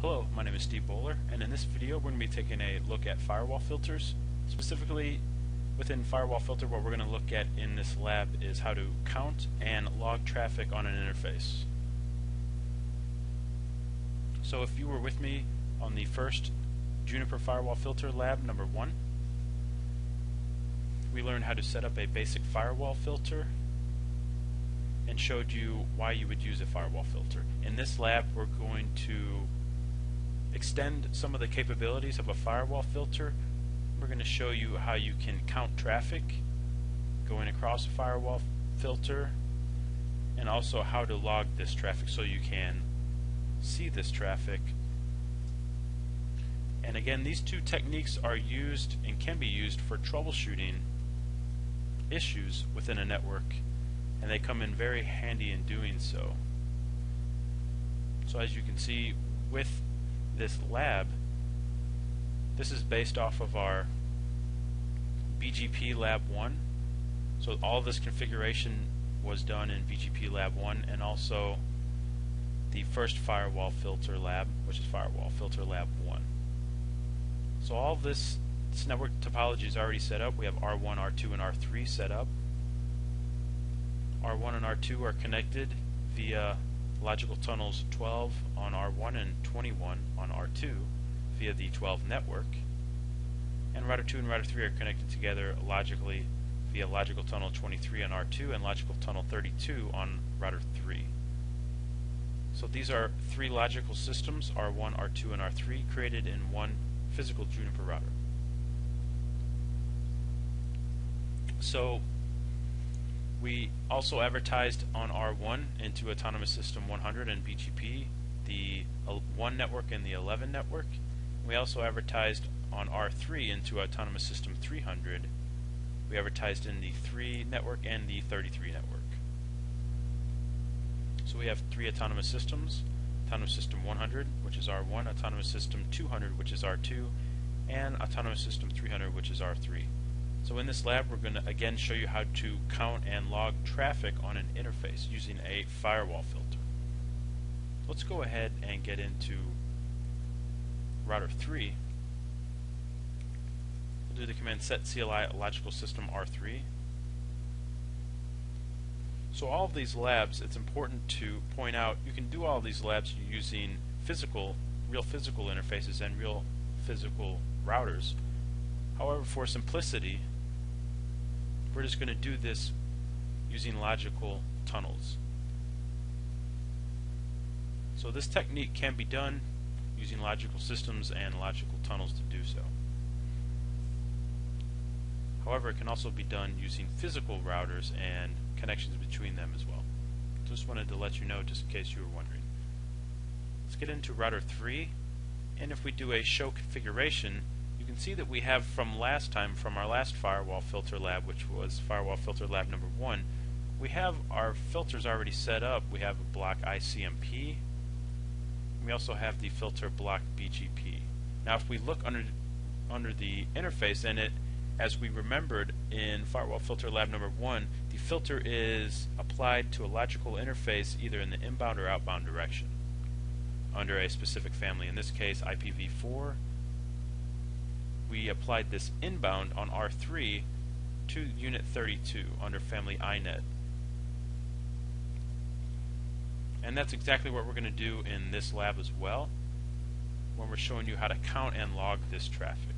Hello, my name is Steve Bowler, and in this video we're going to be taking a look at firewall filters. Specifically, within firewall filter, what we're going to look at in this lab is how to count and log traffic on an interface. So if you were with me on the first Juniper Firewall Filter lab number one, we learned how to set up a basic firewall filter and showed you why you would use a firewall filter. In this lab, we're going to extend some of the capabilities of a firewall filter. We're going to show you how you can count traffic going across a firewall filter and also how to log this traffic so you can see this traffic. And again, these two techniques are used and can be used for troubleshooting issues within a network and they come in very handy in doing so. So as you can see with this lab, this is based off of our BGP Lab 1. So all this configuration was done in BGP Lab 1 and also the first firewall filter lab, which is Firewall Filter Lab 1. So all this, this network topology is already set up. We have R1, R2, and R3 set up. R1 and R2 are connected via logical tunnels 12 on R1 and 21 on R2 via the 12 network. And router 2 and router 3 are connected together logically via logical tunnel 23 on R2 and logical tunnel 32 on router 3. So these are three logical systems, R1, R2, and R3, created in one physical Juniper router. So we also advertised on R1 into Autonomous System 100 and BGP the 1 network and the 11 network. We also advertised on R3 into Autonomous System 300. We advertised in the 3 network and the 33 network. So we have three autonomous systems. Autonomous System 100, which is R1, Autonomous System 200, which is R2, and Autonomous System 300, which is R3. So in this lab, we're going to again show you how to count and log traffic on an interface using a firewall filter. Let's go ahead and get into router 3. We'll do the command set CLI logical system R3. So all of these labs, it's important to point out, you can do all these labs using physical, real physical interfaces and real physical routers. However, for simplicity, we're just going to do this using logical tunnels. So this technique can be done using logical systems and logical tunnels to do so. However, it can also be done using physical routers and connections between them as well. Just wanted to let you know just in case you were wondering. Let's get into router 3 and if we do a show configuration can see that we have from last time, from our last firewall filter lab, which was firewall filter lab number one, we have our filters already set up. We have a block ICMP. We also have the filter block BGP. Now if we look under under the interface and it as we remembered in firewall filter lab number one, the filter is applied to a logical interface either in the inbound or outbound direction under a specific family. In this case, IPv4 we applied this inbound on R3 to unit 32 under family INET. And that's exactly what we're going to do in this lab as well when we're showing you how to count and log this traffic.